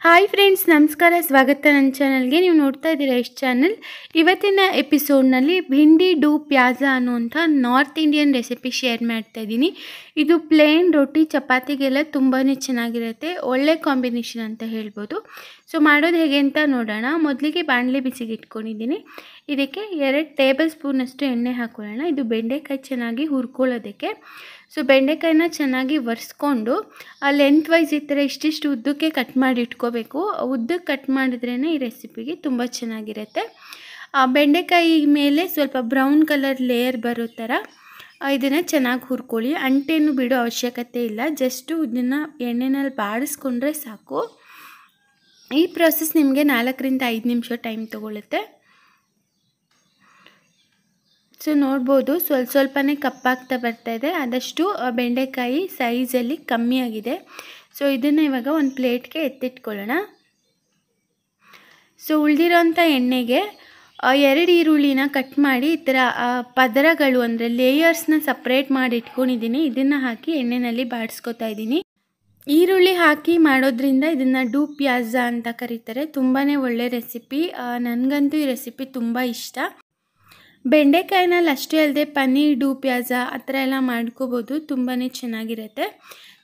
Hi friends, ನಮಸ್ಕಾರ. ಸ್ವಾಗತ ನನ್ನ ಚಾನಲ್ಗೆ. ನೀವು ನೋಡ್ತಾ ಇದ್ದೀರಾ ಎಷ್ಟು ಚಾನಲ್. ಇವತ್ತಿನ ಎಪಿಸೋಡ್ನಲ್ಲಿ ಭಿಂಡಿ ಡೂ ಪ್ಯಾಜಾ ಅನ್ನುವಂಥ ನಾರ್ತ್ ಇಂಡಿಯನ್ ರೆಸಿಪಿ ಶೇರ್ ಮಾಡ್ತಾ ಇದ್ದೀನಿ. ಇದು ಪ್ಲೇನ್ ರೊಟ್ಟಿ, ಚಪಾತಿಗೆಲ್ಲ ತುಂಬಾ ಚೆನ್ನಾಗಿರುತ್ತೆ. ಒಳ್ಳೆ ಕಾಂಬಿನೇಷನ್ ಅಂತ ಹೇಳ್ಬೋದು. ಸೊ, ಮಾಡೋದು ಹೇಗೆ ಅಂತ ನೋಡೋಣ. ಮೊದಲಿಗೆ ಬಾಣಲೆ ಬಿಸಿಗೆ ಇಟ್ಕೊಂಡಿದ್ದೀನಿ. ಇದಕ್ಕೆ ಎರಡು ಟೇಬಲ್ ಸ್ಪೂನಷ್ಟು ಎಣ್ಣೆ ಹಾಕೊಳ್ಳೋಣ. ಇದು ಬೆಂಡೆಕಾಯಿ ಚೆನ್ನಾಗಿ ಹುರ್ಕೊಳ್ಳೋದಕ್ಕೆ. ಸೊ ಬೆಂಡೆಕಾಯಿನ ಚೆನ್ನಾಗಿ ಒರೆಸ್ಕೊಂಡು ಲೆಂತ್ ವೈಸ್ ಈ ಥರ ಇಷ್ಟಿಷ್ಟು ಉದ್ದಕ್ಕೆ ಕಟ್ ಮಾಡಿ ಇಟ್ಕೋಬೇಕು. ಉದ್ದಕ್ಕೆ ಕಟ್ ಮಾಡಿದ್ರೇ ಈ ರೆಸಿಪಿಗೆ ತುಂಬ ಚೆನ್ನಾಗಿರುತ್ತೆ. ಬೆಂಡೆಕಾಯಿ ಮೇಲೆ ಸ್ವಲ್ಪ ಬ್ರೌನ್ ಕಲರ್ ಲೇಯರ್ ಬರೋ ಥರ ಇದನ್ನು ಚೆನ್ನಾಗಿ ಹುರ್ಕೊಳ್ಳಿ. ಅಂಟೇನು ಬಿಡೋ ಅವಶ್ಯಕತೆ ಇಲ್ಲ. ಜಸ್ಟು ಇದನ್ನು ಎಣ್ಣೆನಲ್ಲಿ ಬಾಡಿಸ್ಕೊಂಡ್ರೆ ಸಾಕು. ಈ ಪ್ರೋಸೆಸ್ ನಿಮಗೆ ನಾಲ್ಕರಿಂದ ಐದು ನಿಮಿಷ ಟೈಮ್ ತೊಗೊಳುತ್ತೆ. ಸೊ ನೋಡ್ಬೋದು ಸ್ವಲ್ಪ ಸ್ವಲ್ಪನೇ ಕಪ್ಪಾಗ್ತಾ ಬರ್ತಾ ಇದೆ. ಆದಷ್ಟು ಬೆಂಡೆಕಾಯಿ ಸೈಜಲ್ಲಿ ಕಮ್ಮಿ ಆಗಿದೆ. ಸೊ ಇದನ್ನು ಇವಾಗ ಒಂದು ಪ್ಲೇಟ್ಗೆ ಎತ್ತಿಟ್ಕೊಳ್ಳೋಣ. ಸೊ ಉಳಿದಿರೋಂಥ ಎಣ್ಣೆಗೆ ಎರಡು ಈರುಳ್ಳಿನ ಕಟ್ ಮಾಡಿ ಈ ಥರ ಪದರಗಳು ಅಂದರೆ ಲೇಯರ್ಸ್ನ ಸಪ್ರೇಟ್ ಮಾಡಿ ಇಟ್ಕೊಂಡಿದ್ದೀನಿ. ಇದನ್ನು ಹಾಕಿ ಎಣ್ಣೆಯಲ್ಲಿ ಬಾಡಿಸ್ಕೊತಾ ಇದ್ದೀನಿ. ಈರುಳ್ಳಿ ಹಾಕಿ ಮಾಡೋದ್ರಿಂದ ಇದನ್ನು ಡೂ ಪ್ಯಾಜಾ ಅಂತ ಕರೀತಾರೆ. ತುಂಬಾ ಒಳ್ಳೆ ರೆಸಿಪಿ. ನನಗಂತೂ ಈ ರೆಸಿಪಿ ತುಂಬ ಇಷ್ಟ. ಬೆಂಡೆಕಾಯಿನಲ್ಲಿ ಅಷ್ಟೇ ಅಲ್ಲದೆ ಪನ್ನೀರ್ ಪ್ಯಾಜ ಪ್ಯಾಜಾ ಆ ಥರ ಎಲ್ಲ ಮಾಡ್ಕೋಬೋದು. ತುಂಬಾ ಚೆನ್ನಾಗಿರುತ್ತೆ.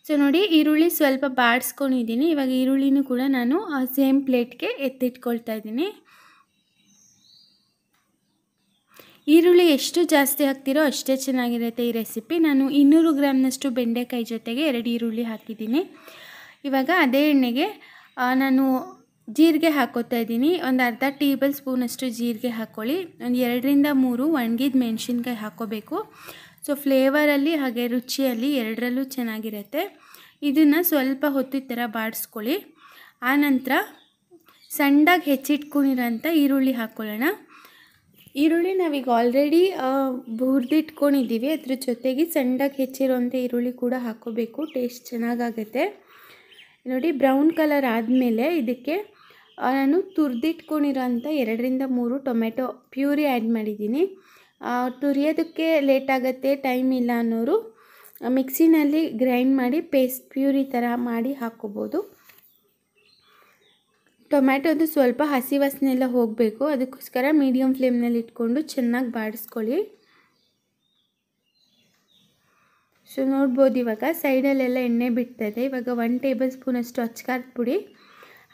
ಸೊ, ನೋಡಿ ಈರುಳ್ಳಿ ಸ್ವಲ್ಪ ಬಾಡಿಸ್ಕೊಂಡಿದ್ದೀನಿ. ಇವಾಗ ಈರುಳ್ಳಿನೂ ಕೂಡ ನಾನು ಸೇಮ್ ಪ್ಲೇಟ್ಗೆ ಎತ್ತಿಟ್ಕೊಳ್ತಾ ಇದ್ದೀನಿ. ಈರುಳ್ಳಿ ಎಷ್ಟು ಜಾಸ್ತಿ ಹಾಕ್ತಿರೋ ಅಷ್ಟೇ ಚೆನ್ನಾಗಿರುತ್ತೆ ಈ ರೆಸಿಪಿ. ನಾನು ಇನ್ನೂರು ಗ್ರಾಮ್ನಷ್ಟು ಬೆಂಡೆಕಾಯಿ ಜೊತೆಗೆ ಎರಡು ಈರುಳ್ಳಿ ಹಾಕಿದ್ದೀನಿ. ಇವಾಗ ಅದೇ ಎಣ್ಣೆಗೆ ನಾನು ಜೀರಿಗೆ ಹಾಕೋತಾ ಇದ್ದೀನಿ. ಒಂದು ಅರ್ಧ ಟೇಬಲ್ ಸ್ಪೂನಷ್ಟು ಜೀರಿಗೆ ಹಾಕ್ಕೊಳ್ಳಿ ಒಂದು ಎರಡರಿಂದ ಮೂರು ಒಣಗಿದ ಮೆಣಸಿನ್ಕಾಯಿ ಹಾಕ್ಕೋಬೇಕು ಸೊ ಫ್ಲೇವರಲ್ಲಿ ಹಾಗೆ ರುಚಿಯಲ್ಲಿ ಎರಡರಲ್ಲೂ ಚೆನ್ನಾಗಿರುತ್ತೆ. ಇದನ್ನು ಸ್ವಲ್ಪ ಹೊತ್ತು ಈ ಥರ ಬಾಡಿಸ್ಕೊಳ್ಳಿ. ಆನಂತರ ಸಣ್ಣದಾಗಿ ಹೆಚ್ಚಿಟ್ಕೊಂಡಿರೋಂಥ ಈರುಳ್ಳಿ ಹಾಕ್ಕೊಳ್ಳೋಣ ಈರುಳ್ಳಿ ನಾವೀಗ ಆಲ್ರೆಡಿ ಬುರ್ದಿಟ್ಕೊಂಡಿದ್ದೀವಿ. ಅದ್ರ ಜೊತೆಗೆ ಸಣ್ಣದಾಗಿ ಹೆಚ್ಚಿರೋಂಥ ಈರುಳ್ಳಿ ಕೂಡ ಹಾಕ್ಕೋಬೇಕು ಟೇಸ್ಟ್ ಚೆನ್ನಾಗಾಗುತ್ತೆ. ನೋಡಿ ಬ್ರೌನ್ ಕಲರ್ ಆದಮೇಲೆ ಇದಕ್ಕೆ ನಾನು ತುರಿದಿಟ್ಕೊಂಡಿರೋಂಥ ಎರಡರಿಂದ ಮೂರು ಟೊಮೆಟೊ ಪ್ಯೂರಿ ಆ್ಯಡ್ ಮಾಡಿದ್ದೀನಿ. ತುರಿಯೋದಕ್ಕೆ ಲೇಟ್ ಆಗುತ್ತೆ ಟೈಮ್ ಇಲ್ಲ ಅನ್ನೋರು ಮಿಕ್ಸಿನಲ್ಲಿ ಗ್ರೈಂಡ್ ಮಾಡಿ ಪೇಸ್ಟ್ ಪ್ಯೂರಿ ಥರ ಮಾಡಿ ಹಾಕ್ಕೋಬೋದು. ಟೊಮ್ಯಾಟೊದು ಸ್ವಲ್ಪ ಹಸಿ ವಾಸನೆ ಎಲ್ಲ ಹೋಗಬೇಕು. ಅದಕ್ಕೋಸ್ಕರ ಮೀಡಿಯಮ್ ಫ್ಲೇಮ್ನಲ್ಲಿ ಇಟ್ಕೊಂಡು ಚೆನ್ನಾಗಿ ಬಾಡಿಸ್ಕೊಳ್ಳಿ. ಸೊ, ನೋಡ್ಬೋದು ಇವಾಗ. ಸೈಡಲ್ಲೆಲ್ಲ ಎಣ್ಣೆ ಬಿಡ್ತದೆ. ಇವಾಗ ಒನ್ ಟೇಬಲ್ ಸ್ಪೂನಷ್ಟು ಅಚ್ಕಾರದ ಪುಡಿ.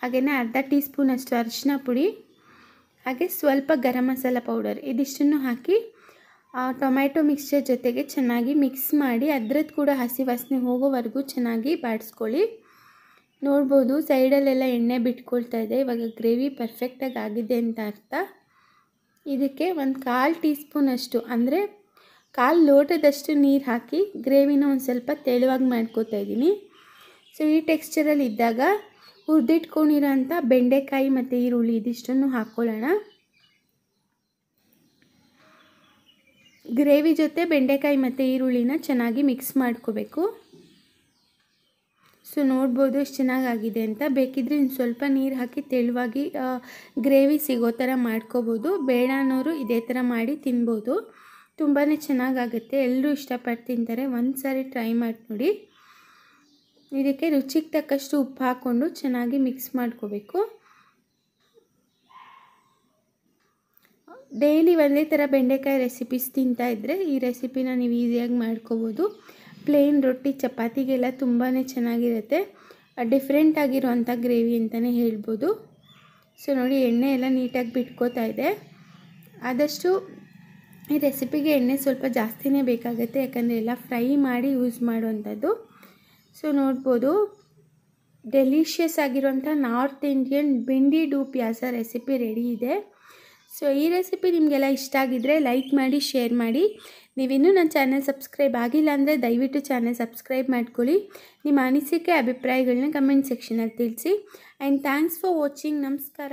ಹಾಗೆಯೇ ಅರ್ಧ ಟೀ ಸ್ಪೂನಷ್ಟು ಅರಿಶಿನ ಪುಡಿ, ಹಾಗೆ ಸ್ವಲ್ಪ ಗರಂ ಮಸಾಲ ಪೌಡರ್ ಇದಿಷ್ಟನ್ನು ಹಾಕಿ ಟೊಮ್ಯಾಟೊ ಮಿಕ್ಸ್ಚರ್ ಜೊತೆಗೆ ಚೆನ್ನಾಗಿ ಮಿಕ್ಸ್ ಮಾಡಿ ಅದ್ರದ್ದು ಕೂಡ ಹಸಿ ವಾಸನೆ ಹೋಗೋವರೆಗೂ ಚೆನ್ನಾಗಿ ಬಾಡಿಸ್ಕೊಳ್ಳಿ. ನೋಡ್ಬೋದು ಸೈಡಲ್ಲೆಲ್ಲ ಎಣ್ಣೆ ಬಿಟ್ಕೊಳ್ತಾ ಇದೆ, ಇವಾಗ ಗ್ರೇವಿ ಪರ್ಫೆಕ್ಟಾಗಿ ಆಗಿದೆ ಅಂತ ಅರ್ಥ. ಇದಕ್ಕೆ ಒಂದು ಕಾಲು ಟೀ ಸ್ಪೂನಷ್ಟು ಅಂದರೆ ಕಾಲು ಲೋಟದಷ್ಟು ನೀರು ಹಾಕಿ ಗ್ರೇವಿನ ಒಂದು ಸ್ವಲ್ಪ ತೆಳುವಾಗಿ ಮಾಡ್ಕೋತಾ ಇದ್ದೀನಿ. ಸೊ ಈ ಟೆಕ್ಸ್ಚರಲ್ಲಿ ಇದ್ದಾಗ ಹುರಿದಿಟ್ಕೊಂಡಿರೋಂಥ ಬೆಂಡೆಕಾಯಿ ಮತ್ತು ಈರುಳ್ಳಿ ಇದಿಷ್ಟನ್ನು ಹಾಕ್ಕೊಳ್ಳೋಣ. ಗ್ರೇವಿ ಜೊತೆ ಬೆಂಡೆಕಾಯಿ ಮತ್ತು ಈರುಳ್ಳಿನ ಚೆನ್ನಾಗಿ ಮಿಕ್ಸ್ ಮಾಡ್ಕೋಬೇಕು. ಸೊ, ನೋಡ್ಬೋದು ಎಷ್ಟು ಚೆನ್ನಾಗಾಗಿದೆ ಅಂತ. ಬೇಕಿದ್ರೆ ಇನ್ನು ಸ್ವಲ್ಪ ನೀರು ಹಾಕಿ ತೆಳುವಾಗಿ ಗ್ರೇವಿ ಸಿಗೋ ಥರ ಮಾಡ್ಕೋಬೋದು. ಬೇಡ ಅನ್ನೋರು ಇದೇ ಥರ ಮಾಡಿ ತಿನ್ಬೋದು. ತುಂಬಾ ಚೆನ್ನಾಗಾಗುತ್ತೆ. ಎಲ್ಲರೂ ಇಷ್ಟಪಟ್ಟು ತಿಂತಾರೆ. ಒಂದು ಸಾರಿ ಟ್ರೈ ಮಾಡಿ ನೋಡಿ ಇದಕ್ಕೆ ರುಚಿಗೆ ತಕ್ಕಷ್ಟು ಉಪ್ಪು ಹಾಕ್ಕೊಂಡು ಚೆನ್ನಾಗಿ ಮಿಕ್ಸ್ ಮಾಡ್ಕೋಬೇಕು. ಡೈಲಿ ಒಂದೇ ಥರ ಬೆಂಡೆಕಾಯಿ ರೆಸಿಪೀಸ್ ತಿಂತಾ ಇದ್ದರೆ ಈ ರೆಸಿಪಿನ ನೀವು ಈಸಿಯಾಗಿ ಮಾಡ್ಕೋಬೋದು. ಪ್ಲೇನ್ ರೊಟ್ಟಿ ಚಪಾತಿಗೆಲ್ಲ ತುಂಬಾ ಚೆನ್ನಾಗಿರುತ್ತೆ. ಡಿಫ್ರೆಂಟ್ ಆಗಿರುವಂಥ ಗ್ರೇವಿ ಅಂತಲೇ ಹೇಳ್ಬೋದು. ಸೊ ನೋಡಿ, ಎಣ್ಣೆ ಎಲ್ಲ ನೀಟಾಗಿ ಬಿಟ್ಕೋತಾ ಇದೆ. ಆದಷ್ಟು ಈ ರೆಸಿಪಿಗೆ ಎಣ್ಣೆ ಸ್ವಲ್ಪ ಜಾಸ್ತಿನೇ ಬೇಕಾಗುತ್ತೆ, ಯಾಕಂದರೆ ಎಲ್ಲ ಫ್ರೈ ಮಾಡಿ ಯೂಸ್ ಮಾಡುವಂಥದ್ದು. ಸೊ ನೋಡ್ಬೋದು ಡೆಲಿಷಿಯಸ್ ಆಗಿರುವಂಥ north Indian bhindi do pyaza recipe ready ಇದೆ. ಸೊ ಈ ರೆಸಿಪಿ ನಿಮಗೆಲ್ಲ ಇಷ್ಟ ಆಗಿದ್ದರೆ ಲೈಕ್ ಮಾಡಿ ಶೇರ್ ಮಾಡಿ. ನೀವಿನ್ನೂ ನನ್ನ ಚಾನಲ್ ಸಬ್ಸ್ಕ್ರೈಬ್ ಆಗಿಲ್ಲ ಅಂದರೆ ದಯವಿಟ್ಟು ಚಾನಲ್ ಸಬ್ಸ್ಕ್ರೈಬ್ ಮಾಡ್ಕೊಳ್ಳಿ. ನಿಮ್ಮ ಅನಿಸಿಕೆ ಅಭಿಪ್ರಾಯಗಳನ್ನ ಕಮೆಂಟ್ ಸೆಕ್ಷನಲ್ಲಿ ತಿಳಿಸಿ. ಆ್ಯಂಡ್ ಥ್ಯಾಂಕ್ಸ್ ಫಾರ್ ವಾಚಿಂಗ್ ನಮಸ್ಕಾರ.